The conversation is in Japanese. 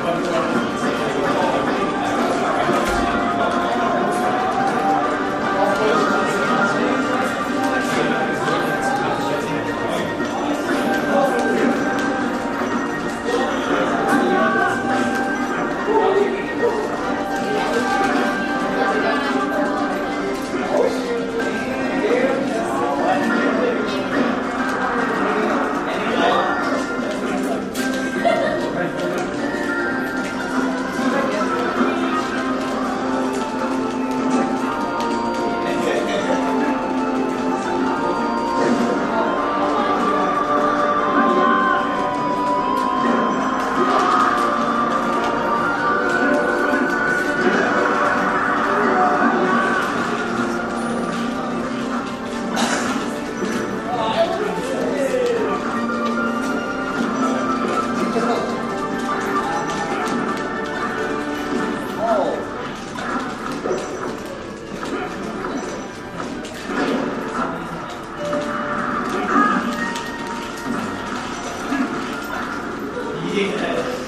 本当にすごいな。Yes.